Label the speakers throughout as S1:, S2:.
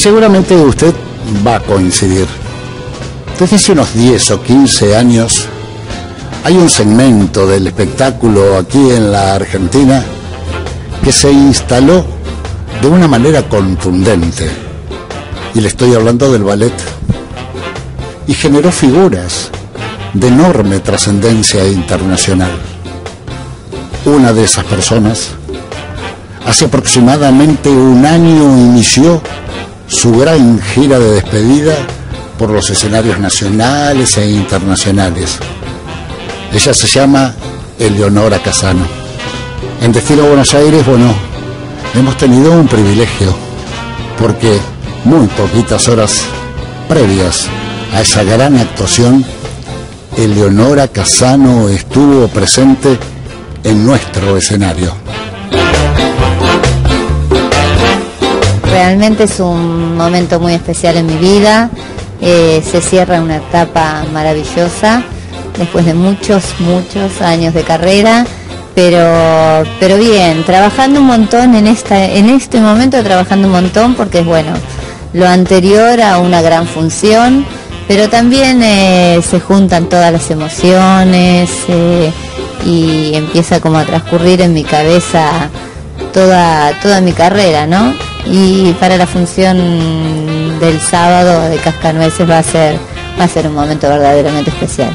S1: seguramente usted va a coincidir. Desde hace unos 10 o 15 años hay un segmento del espectáculo aquí en la Argentina que se instaló de una manera contundente. Y le estoy hablando del ballet. Y generó figuras de enorme trascendencia internacional. Una de esas personas, hace aproximadamente un año inició su gran gira de despedida por los escenarios nacionales e internacionales. Ella se llama Eleonora Casano. En Destino Buenos Aires, bueno, hemos tenido un privilegio, porque muy poquitas horas previas a esa gran actuación, Eleonora Casano estuvo presente en nuestro escenario.
S2: Realmente es un momento muy especial en mi vida. Eh, se cierra una etapa maravillosa después de muchos, muchos años de carrera. Pero, pero bien, trabajando un montón en esta, en este momento trabajando un montón porque es bueno, lo anterior a una gran función, pero también eh, se juntan todas las emociones eh, y empieza como a transcurrir en mi cabeza toda, toda mi carrera, ¿no? Y para la función del sábado de Cascanueces va a ser, va a ser un momento verdaderamente especial.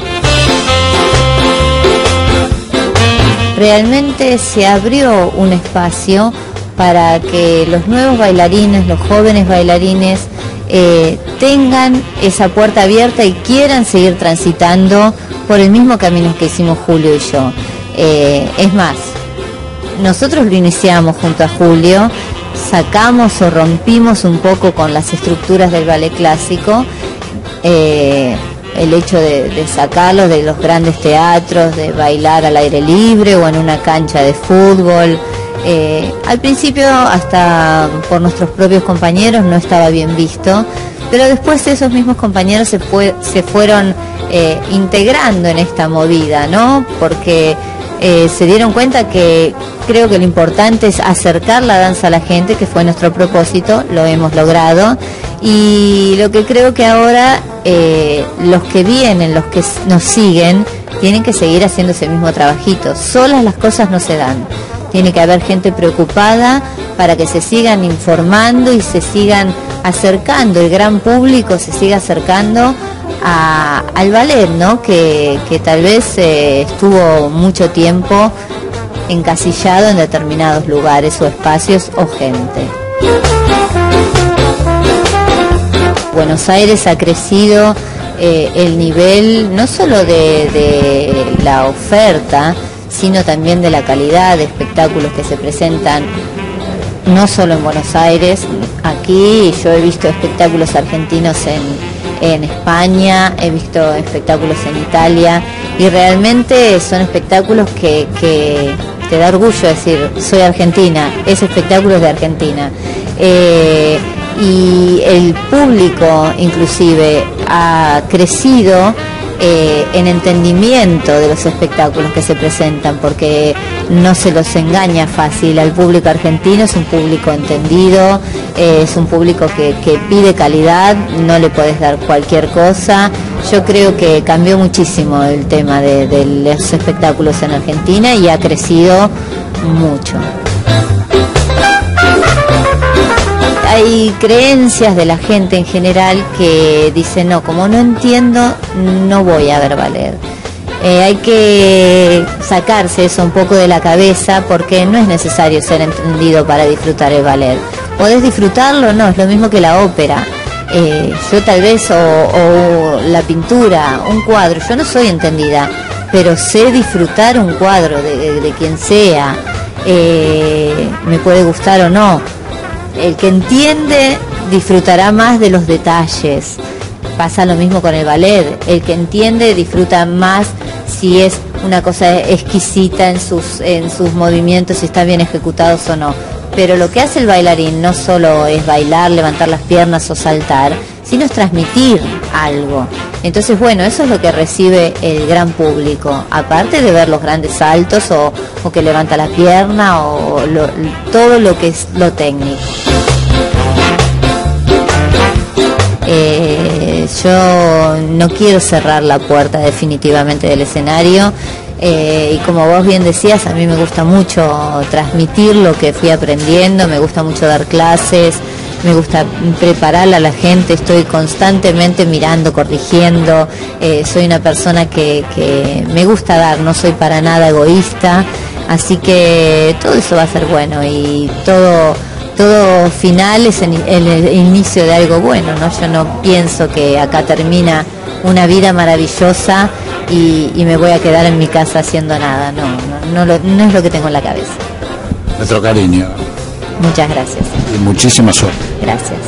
S2: Realmente se abrió un espacio para que los nuevos bailarines, los jóvenes bailarines, eh, tengan esa puerta abierta y quieran seguir transitando por el mismo camino que hicimos Julio y yo. Eh, es más, nosotros lo iniciamos junto a Julio, sacamos o rompimos un poco con las estructuras del ballet clásico. Eh, el hecho de, sacarlo de los grandes teatros, de bailar al aire libre o en una cancha de fútbol. Eh, al principio, hasta por nuestros propios compañeros, no estaba bien visto, pero después esos mismos compañeros se, se fueron eh, integrando en esta movida, ¿no? Porque eh, se dieron cuenta que creo que lo importante es acercar la danza a la gente, que fue nuestro propósito, lo hemos logrado. Y lo que creo que ahora eh, los que vienen, los que nos siguen, tienen que seguir haciendo ese mismo trabajito. Solas las cosas no se dan. Tiene que haber gente preocupada para que se sigan informando y se sigan acercando, el gran público se siga acercando al ballet, ¿no? Que, tal vez eh, estuvo mucho tiempo encasillado en determinados lugares o espacios o gente. Buenos Aires ha crecido eh, el nivel no solo de, la oferta, sino también de la calidad de espectáculos que se presentan no solo en Buenos Aires, aquí yo he visto espectáculos argentinos en, España, he visto espectáculos en Italia y realmente son espectáculos que, te da orgullo decir, soy argentina, ese espectáculo es de Argentina. Eh, y el público inclusive ha crecido eh, en entendimiento de los espectáculos que se presentan, porque no se los engaña fácil. Al público argentino es un público entendido, eh, es un público que, pide calidad, no le puedes dar cualquier cosa. Yo creo que cambió muchísimo el tema de los espectáculos en Argentina y ha crecido mucho. Hay creencias de la gente en general que dicen, no, como no entiendo, no voy a ver ballet. Eh, hay que sacarse eso un poco de la cabeza porque no es necesario ser entendido para disfrutar el ballet. Podés disfrutarlo, no, es lo mismo que la ópera. Eh, yo tal vez, o, la pintura, un cuadro, yo no soy entendida, pero sé disfrutar un cuadro de, quien sea. Eh, me puede gustar o no, el que entiende disfrutará más de los detalles. Pasa lo mismo con el ballet. El que entiende disfruta más si es una cosa exquisita en sus, en sus movimientos, si está bien ejecutados o no. Pero lo que hace el bailarín no solo es bailar, levantar las piernas o saltar, sino es transmitir algo. Entonces, bueno, eso es lo que recibe el gran público, aparte de ver los grandes saltos o, que levanta la pierna o todo lo que es lo técnico. Eh, yo no quiero cerrar la puerta definitivamente del escenario. Eh, y como vos bien decías, a mí me gusta mucho transmitir lo que fui aprendiendo, me gusta mucho dar clases, me gusta preparar a la gente, estoy constantemente mirando, corrigiendo, eh, soy una persona que, que me gusta dar, no soy para nada egoísta, así que todo eso va a ser bueno y todo todo final es el, inicio de algo bueno, ¿no? Yo no pienso que acá termina una vida maravillosa y, me voy a quedar en mi casa haciendo nada, no, no, no, no es lo que tengo en la cabeza.
S1: Nuestro cariño.
S2: Muchas gracias.
S1: Y muchísima suerte.
S2: Gracias.